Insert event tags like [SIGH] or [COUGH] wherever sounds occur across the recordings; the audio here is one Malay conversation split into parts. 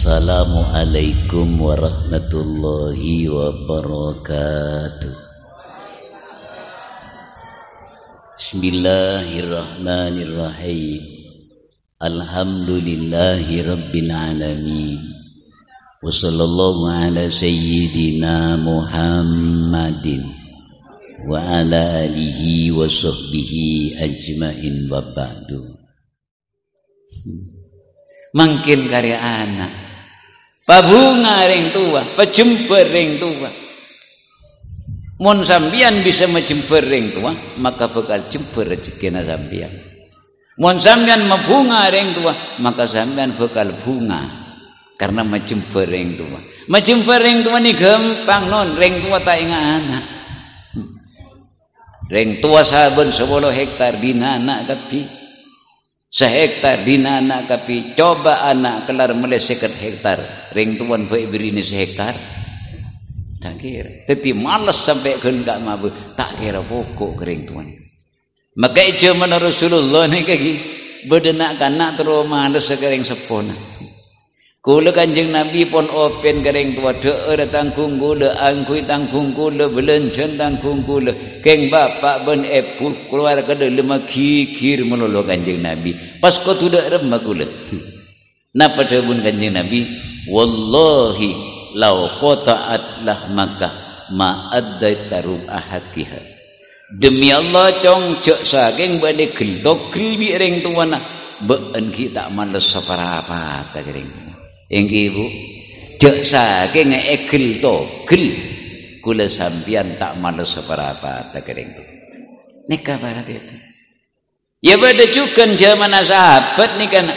Assalamualaikum warahmatullahi wabarakatuh. Bismillahirrahmanirrahim. Alhamdulillahi rabbil alamin. Wa sallallahu ala sayyidina Muhammadin Wa ala alihi wa sahbihi ajmain wa ba'du. Mungkin karya anak Pabunga ring tua Pejemper ring tua Mun sambian bisa menjemper ring tua Maka bakal jemper rezeki sambian. Mun sambian membunga ring tua Maka sambian bakal bunga Karena menjemper ring tua Menjemper ring tua ni gampang non Ring tua tak ingat anak Ring tua sabun 10 hektar di anak tapi sehektar dina anak kapi coba anak kelar mulai sekat hektar. Ring tuan baik beri ni sehektar. Tak kira. Tetapi malas sampai ke enggak mabu. Tak kira pokok kering tuan. Maka itu mana Rasulullah ni kaki berdenak kanak terus malas sekering sepona Kula kanjeng Nabi pun open kering tua de'er tangkung kula, angkui tangkung kula, belencen tangkung kula. Keng bapak ben epu keluar ke dalam kikir menolong kanjeng Nabi. Pas kau tidak remah kula. [LAUGHS] Napa debun kanjeng Nabi? Wallahi lau qata'at lah maka ma'addai tarub ahakiha. Demi Allah cong cek saking balik gel. Tokil bi ring tuan. Be'en kita malas separapa tak kering Engki ibu Jek saking egel to Gel Kula sampian tak males seberapa kering tu. Nikah barat itu Ya pada juga zaman sahabat ni kan.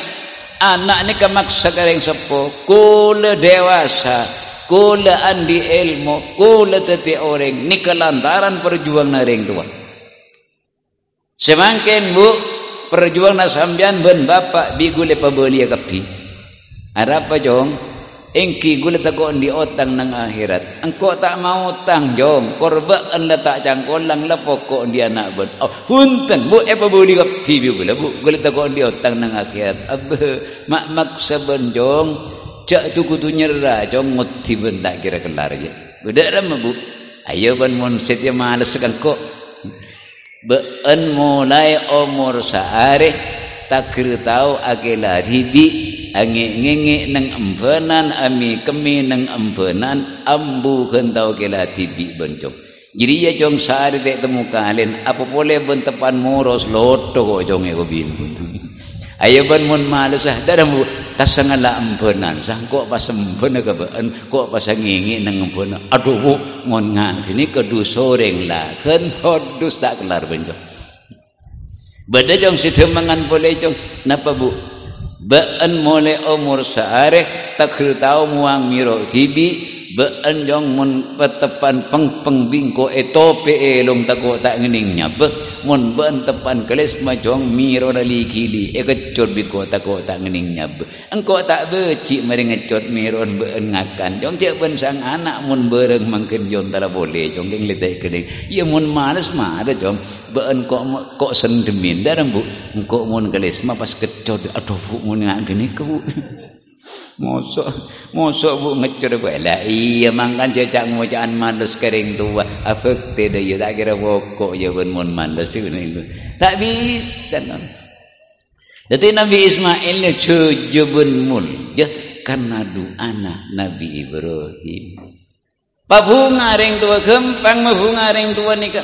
Anak ni kan maksa kering sepo Kula dewasa Kula andi ilmu Kula teti orang. Ni kelantaran perjuang naring tua. Semakin bu Perjuang nasambian ben bapak Bigule pabeli kapi Ada apa jong? Engki gula takut di otang nang akhirat. Engkau tak mau tang jong. Korba anda tak cangkolang lah pokok dia nak ber. Oh, punten bu apa bu di kapi gula bu. Gula takut di otang nang akhirat. Abah mak mak saben jong. Cak tu kutu nyerah jong nguti ben tak kira kelar je. Budak ramah bu. Ayo ban mon setia malas kan kok. Be'en mulai umur sehari tak kira tahu akilah ribi angi ngingi nang empenan ami kemi nang empenan ambu hentau kela tibi bencong. Jadi ya jong sari dek temu kalian apa boleh bentepan moros loto kok jong ego bin [LAUGHS] ayo ban mun malus ah dalam kasangala empenan. Sah kok pas empena ke ben kok pas ngingi nang empena aduh bu mon ngah ini kedu soreng lah. Kan todus tak kelar bencong. Bada jong si temangan boleh jong. Napa bu Ba'an mulai umur tak tahu muang miro tibi Ba'an jong mun petepan peng peng bingko etope elong tako tak ngening nyabah mun ba'an tepan keles majong miro dali kili e kecot bit ko tako tak ngening nyabah engko tak becik mari ngecot miro ba'an ngakan. Jong cek ben sang anak mun bereng mangkin jong tala boleh. Jong keng litai kening. Ya mun malas mah ada jong ba'an kok kok sendemin. Daram bu engko mun keles mah pas kecot. Aduh bu mun ngakan ni ku [LAUGHS] Mosok mosok bu ngecur bu. Lah iya mangkan cecak ngocaan males kering tua afek tidak ya. Tak kira pokok ya pun mon males itu tak bisa non jadi Nabi Ismail ni cucu bun mun je karena doa Nabi Ibrahim. Pabunga ring tua gempang mabunga ring tua ni kan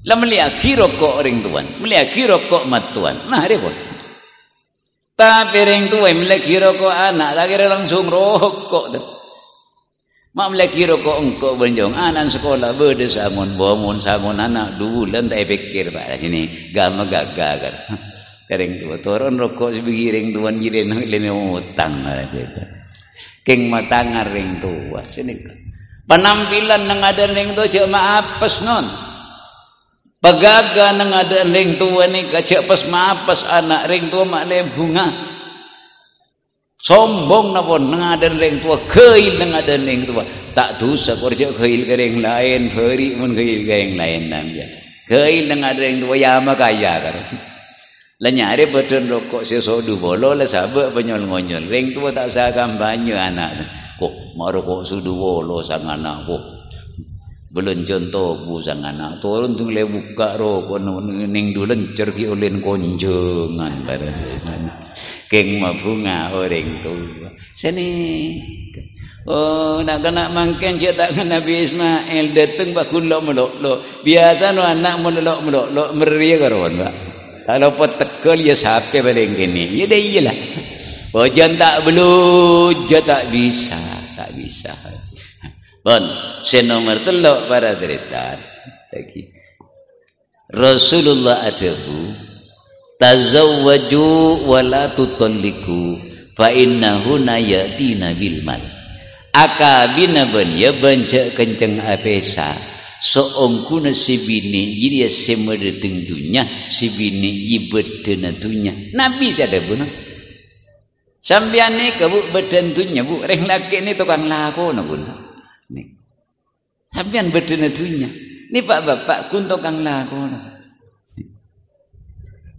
lah melihat kirokok ring tuan melihat kirokok mat tuan. Nah repot tapi ring tu em lagi rokok anak lagi langsung rokok tu. Mak lagi rokok engkau benjong anak sekolah berde sangun bangun sangun anak dulu tak fikir pada sini gama gagal kan. [LAUGHS] Kering tu turun rokok sebegi ring tuan jirin [LAUGHS] lini utang aja tu. King matangar ring tu sini. Penampilan nang ada ring tu cuma apes non. Pagaga nang ada ring tua ni kacak pas mapas anak ring tua mak lem bunga. Sombong na pun nang ada ring tua keil nang ada ring tua. Tak dosa kerja keil ke ring lain, beri mun keil ke ring lain namanya. Keil nang ada ring tua ya makaya kan. [LAUGHS] lah nyari betul rokok sesodu bolo lah sahabat penyol ngonyol ring tua tak usah banyak anak kok mau rokok sudu bolo sang anak kok belum contoh bu sang anak turun tu le buka rokok ning dulen cerki ulin konjongan pada keng mabunga orang tu sini Oh, nak kena mangken cik tak kena Nabi Ismail datang pak kulok melok lok. Biasa no anak melok melok lok meria karon pak. Kalau pot tekel ya siapa paling kini? Ya dah iyalah. Bojan tak belum, dia tak bisa, tak bisa. Bon, saya nomor telok para cerita. Lagi. Rasulullah adahu tazawwaju wa la tutalliku fa innahu nayatina bil mal. Akabina ben ya banca kenceng apesa seorang kuna si bini jadi semua datang dunia si bini ibet dana dunia nabi saya ada pun sambian ni kebu beden dunia bu reng laki ni tukang laku na pun ni sambian beden dunia ni pak bapak kun tukang laku na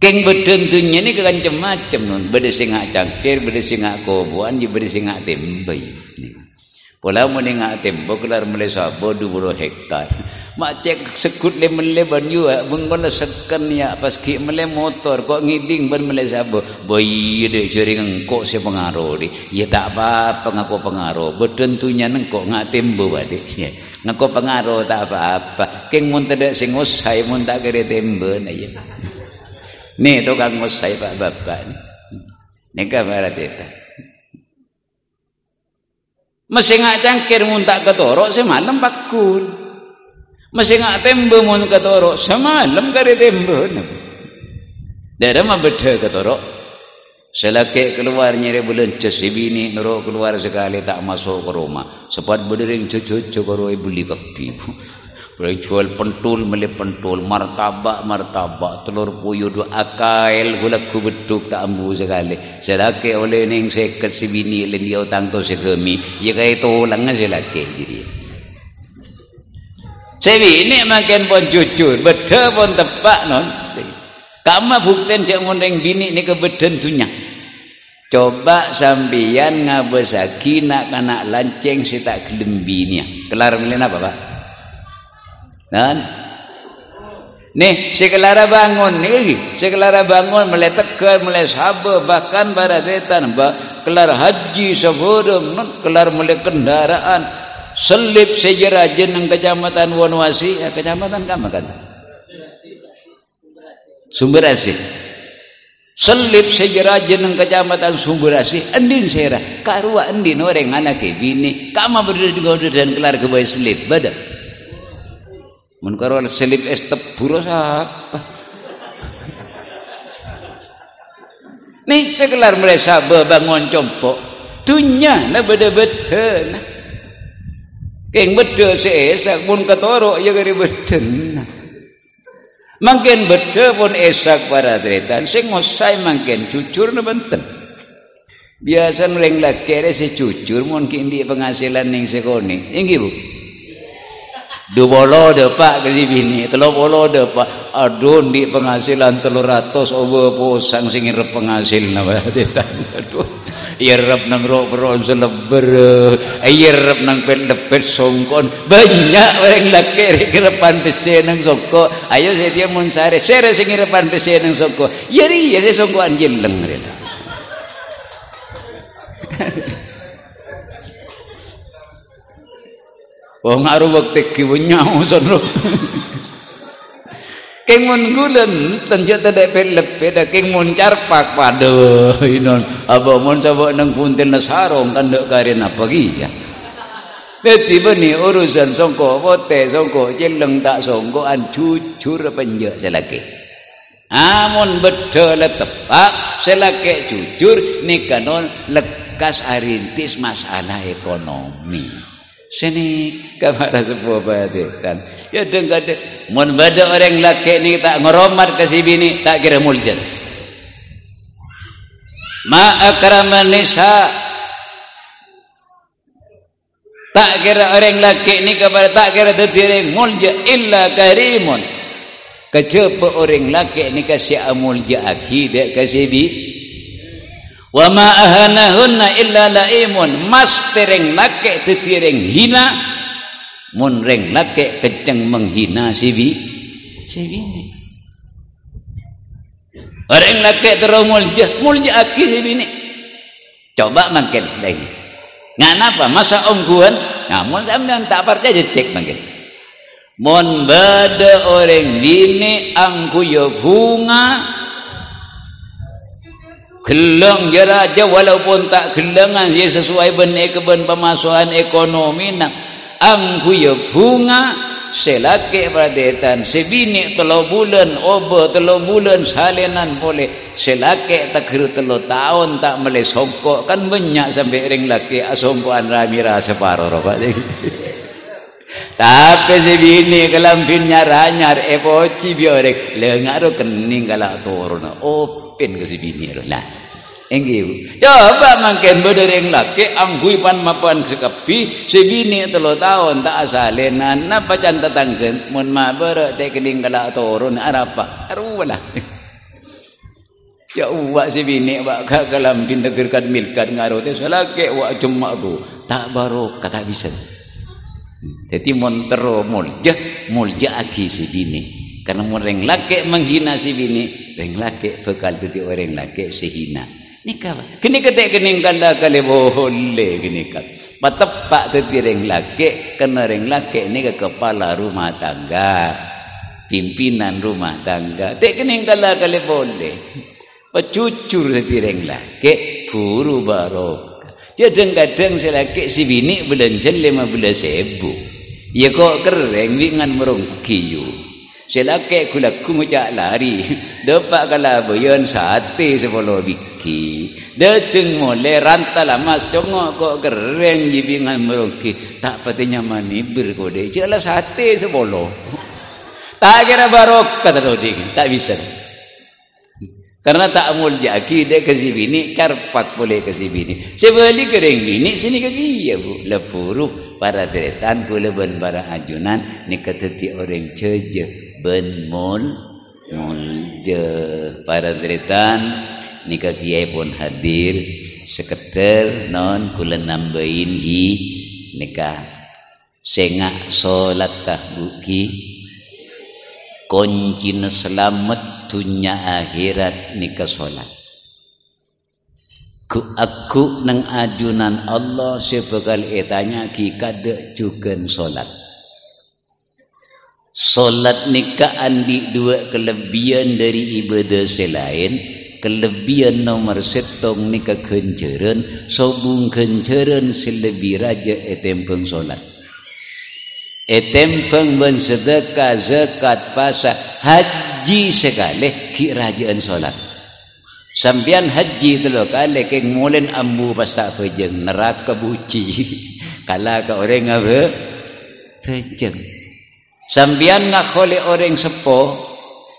Keng beden dunia ni kan macam-macam nun. Bede singa cangkir, bede singa kobuan, bede singa tembai. Ni. Pola nga tempo kelar mele sabo du bolo hektar. Mak cek sekut le mele ban yu bung bona sekan ya pas ki mele motor kok ngiding ban mele sabo. Boy de ceri ngko se pengaruh di. Ya tak apa pengaku pengaruh. Betentunya nengko nga tempo bade. Ngko pengaruh tak apa-apa. Keng mun tidak sing usai mun tak kere tempo na ya. Ni tukang usai pak bapak ni. Ni kabar teta. Mesti ngak cangkir mun tak ketorok semalam pakun. Mesti ngak tembe mun ketorok semalam kare tembe. Dada mah beda ketorok. Selaki keluar nyeri bulan cesi bini ngerok keluar sekali tak masuk ke rumah. Sepat berdering cucu cucu ke beli kopi. Boleh jual pentul meli pentul, martabak martabak, telur puyuh dua akail gula ku beduk tak ambu sekali. Selaki oleh neng seket si bini len dia utang tu sekemi, ya kaya tulang selaki jadi. Sebi ini makin pun jujur, beda pun tepak non. Kamu buktiin cek ngundeng bini ni kebeden tunya. Coba sambian ngabesaki nak kanak lanceng si tak gelembinya. Kelar milih apa pak? Dan Nih, si kelara bangun nih, si kelara bangun mulai tegar, mulai sabar, bahkan pada detan, bah, kelar haji sebelum, kelar mulai kendaraan, selip sejarah jeneng kecamatan Wonwasi, ya, kecamatan kamu kan? Sumber Asih. Selip sejarah jeneng kecamatan Sumber Asih, endin serah, karua endin orang anak bini, kamu berdua dan kelar kebaik selip, badak. Mun karo selip es tebur apa? Nih sekelar mereka bangun compok. Dunya na beda-beda na. Keng beda seesak pun ketoro ya kari beda na. Makin beda pun esak para tretan. Sing ngosai makin jujur na benten. Biasa meleng laki ada si jujur mungkin di penghasilan ning sekoni. Inggi bu. Dua bolo de pak ke bini, telur bolo de pak. Aduh di penghasilan telur ratus over posang sing irep penghasil nama [LAUGHS] ditanya. Aduh, irep nang rok peron seleber, irep nang pet lepet songkon. Banyak orang laki irepan pese nang songko. Ayo saya dia mun sare, sare sing irepan pese nang songko. Ya saya songko anjing leng rela. Oh ngaruh waktu kiwunya sono. Keng mun gulen tenjo tadek pelep peda keng mun carpak pada inon abo mun sabo nang punten na sarong kandek karin apa ya. Dadi bani urusan songko bote songko jeleng tak songko an jujur penje selaki. Amun betul tepak selaki jujur nikanon lekas arintis masalah ekonomi. Sini kamar sebuah badikan. Ya dengar deh. Mun bada orang laki ni tak ngeromat ke si bini tak kira muljad. Ma akraman nisa tak kira orang laki ni kepada tak kira orang mulja illa karimun kecepa orang laki ni kasih amul jaki dia kasih bi wa ma ahanahunna illa laimun. Mas tereng laki tetireng hina mun reng laki kenceng menghina si bi si bini orang laki terus mulja mulja aki si bini coba makin lagi ngapa masa ongguan namun sampean tak percaya cek makin Mon bada orang bini angku ya bunga Gelang je raja walaupun tak gelangan dia sesuai benih keben pemasukan ekonomi nak. Angku ya bunga selaki peradetan sebini telo bulan obo telo bulan salinan boleh. Selaki tak kira telo tahun tak boleh songkok kan banyak sampai ring laki asongkoan ramira separuh roba [LAUGHS] tapi si bini kelampin nyar-nyar epoci biorek lengar kening kalau turun open ke si bini lah. Enggi. Coba makin berdering laki anggui pan mapan sekapi. Si bini telo tahun tak asalenan. Napa can tetanggen mun ma bere te kening kalau turun arapa arulah Jauh [LAUGHS] wak si bini wak kalampin degerkan milkat ngaruh te salake wak cuma aku. Tak baru kata bisa. Jadi montero mulja mulja aki si bini. Karena orang laki menghina si bini orang laki bekal tu orang laki sehina. Nikah kini ketik kini kala kali boleh kini kat patepak tu orang laki kena orang laki ni ke kepala rumah tangga. Pimpinan rumah tangga. Tek kini kala kali boleh pecucur tu orang laki guru barok Kadang-kadang selaki si bini belanja lima belas ribu. Ya kok kering dengan merung kiyu. Selaki kula kumujak lari. [LAUGHS] Dapat kala bayan sate sepuluh biki. Datang mulai rantai lama congok kok kering dengan merung ki. Tak patinya mani berkode. Caklah sate sepuluh. [LAUGHS] Tak kira barok kata roti. Tak bisa. Karena tak mulja aki dia ke si bini, carpak boleh ke si bini. Sebali kering bini, sini ke dia bu. Lepuru para deretan, kula ben para ajunan, ni keteti orang ceje. Ben mul, mulja. Para deretan, ni ke pun hadir. Seketer non kula nambahin hi, nikah sengak solat tah buki. Kunci selamat dunia akhirat nikah solat ku aku nang ajunan Allah sebekal etanya ki kada juga solat solat nikah andi dua kelebihan dari ibadah selain kelebihan nomor setong nikah kenceran sobung kenceran selebih raja etempeng solat. Etempeng ben sedekah zakat puasa haji sekali ki rajaan solat. Sambian haji telo kali ke ngulen ambu pas tak pejeng neraka buci. [LAUGHS] Kala ka orang apa? Pejeng sambian ngakole orang sepo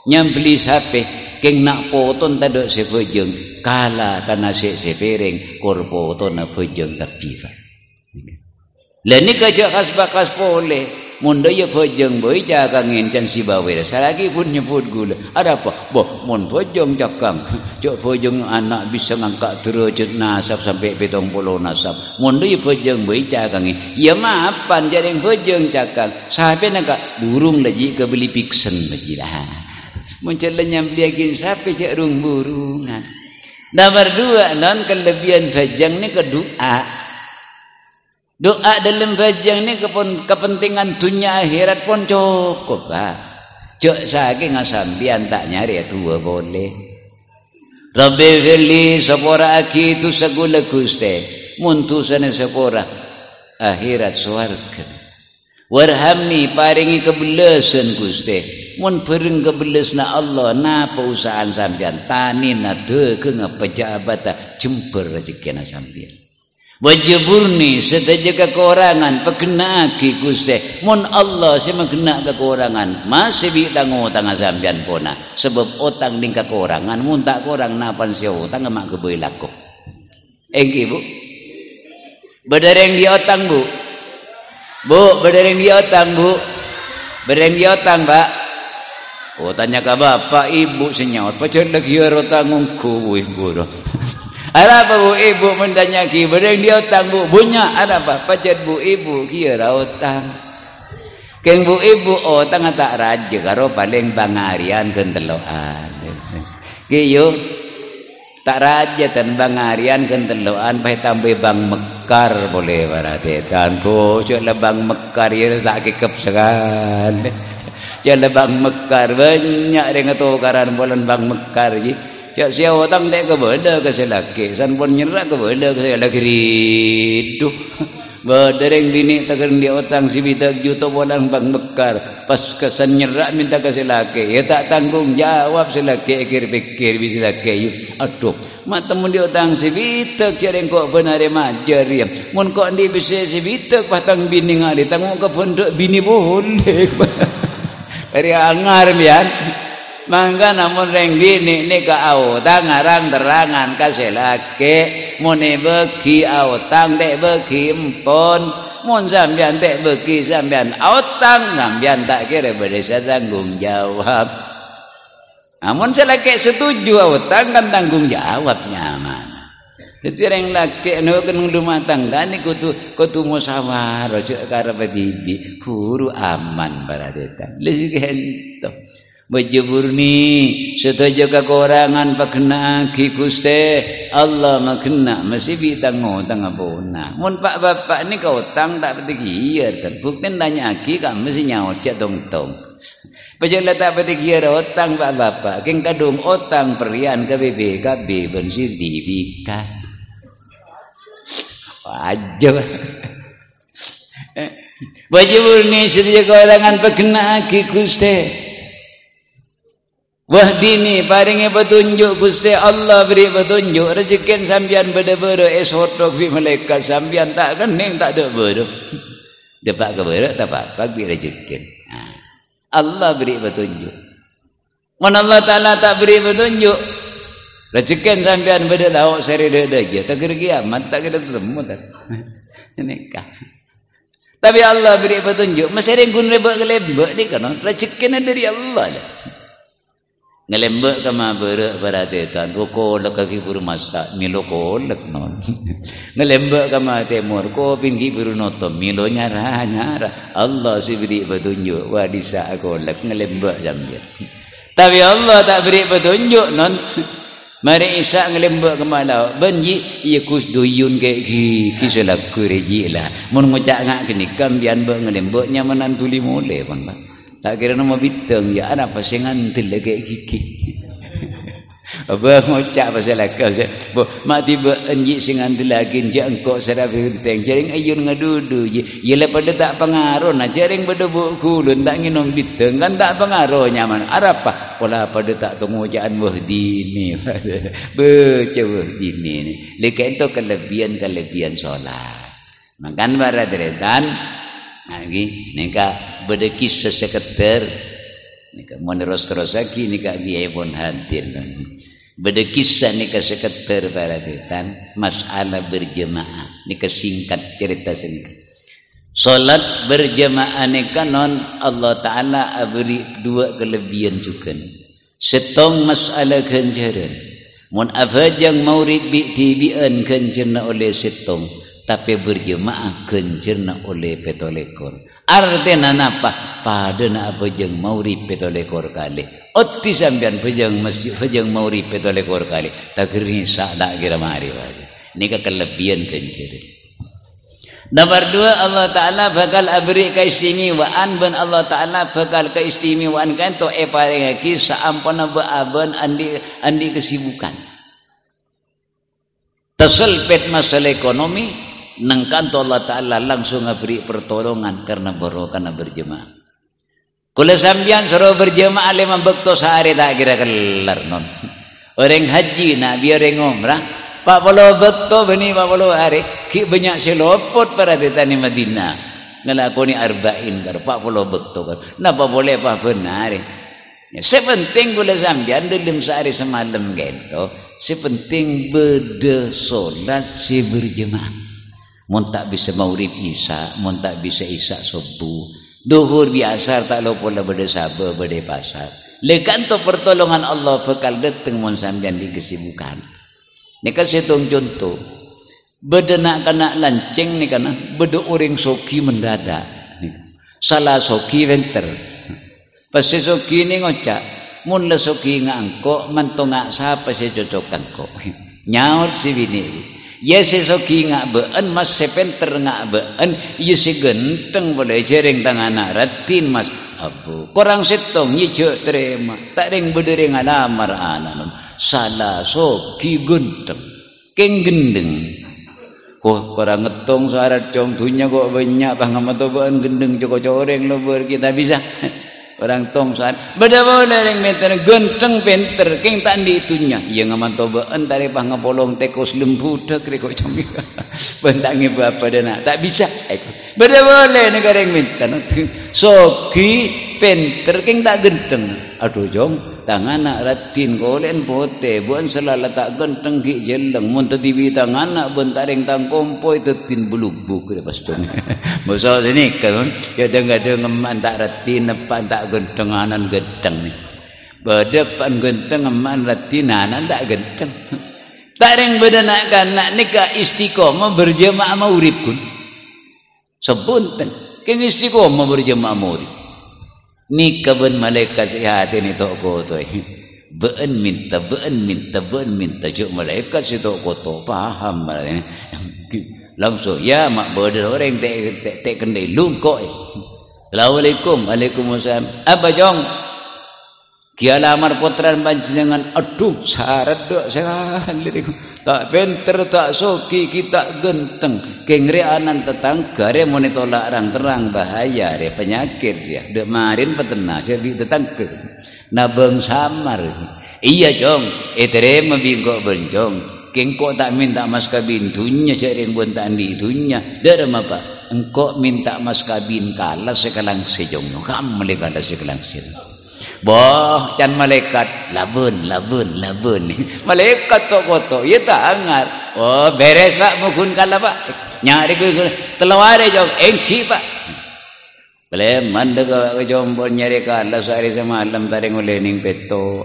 nyambeli sape keng nak poton tado sepejeng kala kana se sepereng kor poton na pejeng tapi fa Lani kajak khas bakas boleh mun dia pejeng boy jaga ngencen si bawir lagi pun nyebut gula. Ada apa? Boh mun pejeng jakang [LAUGHS] cok pejeng anak bisa ngangkat derajat nasab sampai petong puluh nasab. Mun dia pejeng boy jaga ngen. Ya maafan jadi pejeng jakang sampai nak burung lagi ke beli piksen lagi lah. [LAUGHS] Mencelanya beli lagi sampai cak rung burungan. Nomor dua non kelebihan pejeng ni kedua Doa dalam bajang ni kepun kepentingan dunia akhirat pun cukup lah. Cuk saking ngasambian tak nyari tua boleh. Rabbi fili sepora aki itu segula guste. Muntu sana sepora akhirat suarga. Warhamni paringi kebelasan guste. Mun pereng kebelas na Allah na usahaan sambian tani na de ke ngapejabata jemper rezeki na sambian. Wajiburni setaja kekurangan Pekena ki kuste. Mun Allah si mengena kekurangan Masih bi tangu tangan sambian puna. Sebab otang ning kekurangan Mun tak kurang napan si otang Emak kebui laku. Engki bu? Berdereng di otang bu? Bu berdereng di otang bu? Berdereng di otang pak. Oh tanya ke bapak ibu senyot. Macam lagi orang tanggung ku ibu tu. Ada apa bu ibu mendanya ki bereng dia utang bu bunya ada apa pacet bu ibu kira utang. Keng bu ibu oh tang tak raja karo paling bangarian kenteloan. [LAUGHS] Kiyo tak raja tan bangarian kenteloan pai tambah bang mekar boleh berarti tan tu cuk lebang mekar ya tak kekep sekali. Jalan [LAUGHS] bang mekar banyak dengan tu karan bulan bang mekar je. Cak sia orang dek ke benda ke selaki. San pun nyerak ke benda ke selaki ridu. [LAUGHS] Berdereng bini tak dia otang si bita juta bulan bang mekar. Pas kesan nyerak minta ke selaki. Ya tak tanggung jawab selaki ikir pikir bi selaki. Aduh. Mak temu dia otang si bita cereng kok benar dia majar ya. Mun kok di bisa si bita patang bini ngali. Tanggung ke pondok bini boleh. [LAUGHS] Dari angar mian. Mangga namun reng bini ni ka autang ngarang terangan kasih laki. Muni beki autang dek beki empon. Mun sambian dek beki sambian autang. Sambian tak kira berdesa tanggung jawab. Namun selaki setuju autang kan tanggung jawabnya mana. Jadi orang laki nak kena rumah tangga ni kutu kutu musawar cak kara badibi huru aman baradetan. Lagi hento. Bajubur ni setuju kekurangan pakna ki kuste Allah makna masih bitang ngotang abona. Mun pak bapak ni kau tang tak bertikir kan. Bukti tanya ki kan mesti nyawa cak tong tong. Pajalah tak bertikir otang pak bapak. Keng kadung otang perian ke bebe ke beben si dibika. Wajib. [LAUGHS] Wajib ni sedia kalangan berkena ki Gusti. Wahdini paringi petunjuk Gusti Allah beri petunjuk rezeki sambian beda-beda esotok fi malaikat sambian tak kening tak ada beda. [LAUGHS] Dapat ke beda tak apa bagi rezeki. Ha. Allah beri petunjuk. Mana Allah Taala tak beri petunjuk, Rezekian sampean beda lawak seri dada je. Tak kira kiamat, tak kira temu tak. [LAUGHS] Ini kah. Tapi Allah beri petunjuk. Masih ada yang guna lebak ke lembak ni kan. Rezekian dari Allah lah. Ngelembak ke ma berak pada tetan. Kau lek kaki buru masak. Milo kau [LAUGHS] lek non. Ngelembak ke ma temur. Kau pinggi buru notom. Milo nyara nyara. Allah si beri petunjuk. Wadisa aku lek ngelembak sambil. Tapi Allah tak beri petunjuk non. Mari Isa ngelembak ke mana? Benji ia kus duyun ke ki kisah ku reji lah. Mun ngucak ngak kini kambian be ngelembaknya menantu limole pun lah. Tak kira nama biteng ya ada pasangan tel ke kiki. [LAUGHS] Apa ngucak pasal lakau saya. Bo mak tiba enji sing antu lagi je engkau serap benteng. Jaring ayun ngadudu je. Ialah pada tak pengaruh nah jaring pada buku lun tak nginom biteng kan tak pengaruh nyaman. Arapa pola pada tak tunggu jaan wahdi ni. [LAUGHS] Baca wahdi ni. Lekat itu kelebihan-kelebihan solat. Makan barat redan. Lagi nika berdekis seseketer Nika menerus terus lagi nika dia pun hadir. Kisah nika seketer para tetan masalah berjemaah. Nika singkat cerita singkat. Salat berjemaah nika non Allah Taala beri dua kelebihan juga. Setong masalah kenjaran. Mun afajang maurib bi tibian kencerna oleh setong tapi berjemaah kencerna oleh petolekor. Artinya apa? Pada nak pejeng mau ripet oleh kor kali. Otti sambian pejeng masjid pejeng mau ripet oleh kor kali. Tak sak tak kira mari wajah. Ini kelebihan kenceri. Nomor dua Allah Taala bakal beri keistimewaan ben Allah Taala bakal keistimewaan kan to e paling lagi saampana aban andi andi kesibukan. Terselpet masalah ekonomi, nang kanto Allah Ta'ala langsung beri pertolongan karena baru karena berjemaah. Kula sambian suruh berjemaah lima bekto sehari tak kira kelar non. [LAUGHS] Orang haji nak biar orang umrah. Pak puluh bekto bini pak puluh hari. Ki banyak selopot para tetani Madinah. Ngelakoni arba'in kar pak puluh bekto kar. Napa boleh pak benar? Ya, sepenting kula sambian dalam sehari semalam gitu. Sepenting beda solat si berjemaah. Mun tak bisa maurib isya, mun tak bisa isya subuh. Duhur biasa tak lupa lah berde sabar, berde pasar. lekan tu pertolongan Allah bekal datang mon sambian di kesibukan. Ni kasih tung contoh. Bedenak kena lanceng ni kana bede orang soki mendadak. Salah soki venter. Pasti soki ni ngocak. Mun le soki ngangko mantonga siapa si cocok kangko nyaut si bini Ya si soki ngak beun mas sepenter ngak ya si genteng boleh jering tangan ratin mas. Abu korang setong nyijo terima tak ring berdering alamar anan salah soki genteng keng gendeng. Oh, korang ngetong suara com dunya kok banyak bang amat gendeng joko coreng lo kita bisa orang tong saat boleh yang meter genteng penter keng tak di itunya yang ngaman toba entari pah ngapolong tekos lembu dak reko cumi [LAUGHS] bentangi apa dana tak bisa. Beda boleh negara yang meter soki penter keng tak genteng aduh jong tangan nak ratin kolen pote buan selalu tak genteng ki jeleng. Mun tadi tangan nak bentaring tang kompoi tetin buluk buk lepas tu [LAUGHS] masa sini kan ya dengar dengar man tak ratin apa tak genteng anan genteng ni. Berdepan genteng man ratin anan tak genteng. [LAUGHS] Tak ring beda nak kan nak nikah istiqomah berjemaah mau urip kun. Sebunten keng istiqomah berjemaah mau urip ni kebun malaikat sihat ini tok ko tu ben minta ben minta ben minta. Juk malaikat si tok ko to paham [LAUGHS] langsung ya mak bodoh orang tek kendai lungkok [LAUGHS] Assalamualaikum. Waalaikumsalam. Apa jong Kia lamar potran panjenengan aduh syarat dok sekali tak penter tak soki kita genteng. Kengre anan tetangga re mau tolak orang terang bahaya re penyakit dia. Dek marin petena jadi tetangga. Nabeng samar. Iya jong etere mabingko bencong kengko tak minta mas kabin dunya cari pun tak di dunya dalam apa? Engkau minta mas kabin kalah sekalang sejong kamu kalah sekalang sejong Boh, can malaikat labun, labun, labun. [LAUGHS] malaikat tok koto, ya tak angar. Oh, beres pak, mukun kala pak. Nyari ku telaware jong, engki pak. Bale manda ka jombon nyari kala sehari semalam tadi ngulening peto.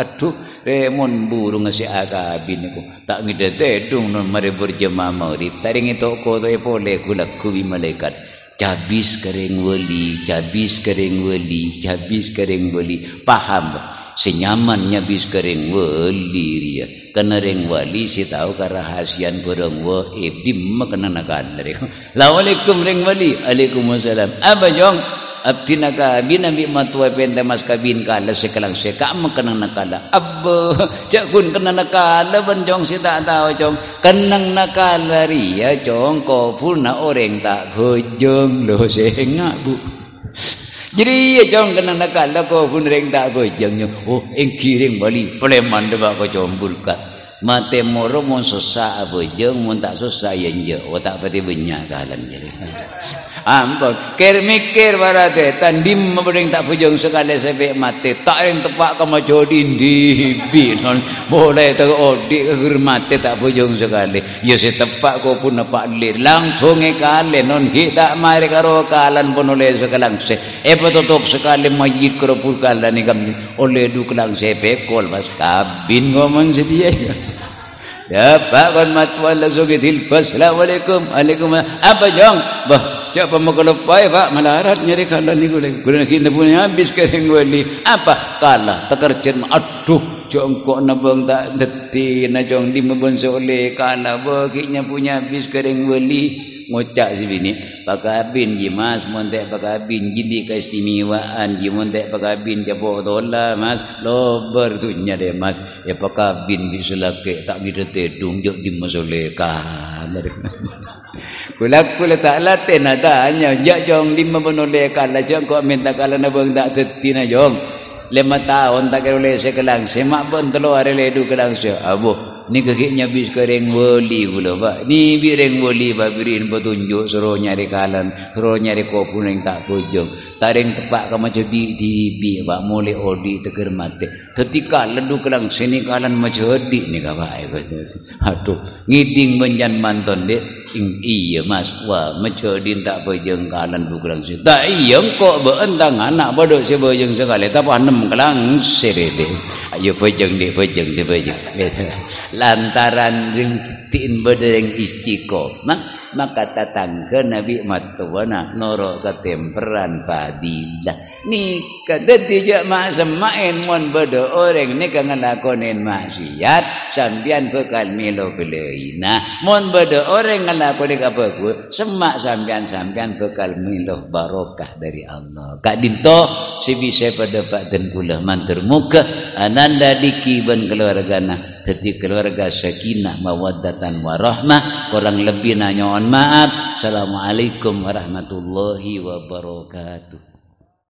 Aduh, remon burung si aga biniku. Tak ngide dung non mari berjemaah maurib. Tadi ngitok koto e pole kulak kubi malaikat. Cabis kering wali, cabis kering wali, cabis kering wali. Paham? Senyaman nyabis kering wali dia. Kena ring wali si tahu kerahasian burung wa ibdim makna nakan dari. Assalamualaikum [LAUGHS] ring wali. Waalaikumsalam. Apa jong? Abdi naga bina bi matua penda mas kabin kala sekalang se ka makanang nakala. Abbo cak kun kena nakala banjong si tak tahu jong kenang nakala ria jong ko purna orang tak bojong lo se bu. Jadi ya jong kena nakala ko pun reng tak bojong oh engkiring bali pleman deba ko jong bulkat mate moro mon susah bojong mon tak susah yen je oh tak pati banyak kalan jadi Ambo ker mikir barate tandim mabring tak pujung sekali sebek mati. Tak yang tepak ke majo dindi binon boleh tu odi ker mati tak pujung sekali. Ya si tepak ko pun napak lir. Langsung e kale non kita mari karo kalan pun oleh sekalang se. E tutup sekali majid karo pun kalan ni kam oleh du kelang se bekol mas kabin ngomong sedia ya pak kon matwal langsung tilpas assalamualaikum. Waalaikumsalam. Apa jong? Bah Cak apa mau pak? Melarat nyari kalah ni gulai. Gulai nak kena punya habis ke yang wali. Apa? Kalah. Tekerjen aduh jongkok nabang tak deti na jong di mabonsa oleh kalah. Baginya punya habis ke yang wali. Ngocak si bini. Pakabin ji mas. Montek pakabin jadi keistimewaan ji montek pakabin japo dola mas. Lober tunya deh mas. Ya pakabin bisa laki tak bisa tedung jok di masoleh [LAUGHS] Kulak kula tak latih nak tanya. Jak jong lima menoleh kalah. Jong kau minta kalah nak bang tak teti nak jong. Lima tahun tak kira oleh sekelang. Semak pun telur hari ledu kelang se. Abu. Ni kekiknya bis kereng wali kula pak. Ni bireng wali pak birin petunjuk suruh nyari kalan. Suruh nyari kopun yang tak pujung. Taring tepak ke macam di di bi pak. Mulai odi teker mati. Ketika ledu kelang sini kalan macam odi ni kak pak. Aduh. Ngiding menjan manton dek. Iya mas. Wah macam din tak bejeng kalan bukan sih. Tak iya kok beentang anak bodoh si bejeng sekali. Tapi enam kelang serede ayo bejeng deh bejeng deh bejeng. [LAUGHS] Lantaran jeng tin bedereng istiqomah maka tatang ke Nabi Matuwana noro ketemperan fadilah. Ni kata tidak masam main mon bodo orang ni kangen lakonin maksiat. Sampian bekal milo beleina. Mon bodo orang ngelakonin apa ku? Semak sampian sampian bekal milo barokah dari Allah. Kak dinto si bisa pada pak dan kula mantur muka. Ananda dikiban keluarga nah jadi keluarga sakinah mawaddatan warahmah kurang lebih nanya maaf. Assalamualaikum warahmatullahi wabarakatuh